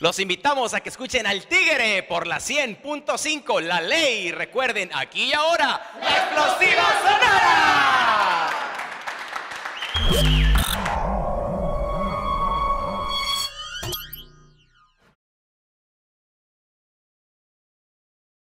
Los invitamos a que escuchen al Tigre por la 100.5, la ley. Recuerden, aquí y ahora, la explosiva sonora.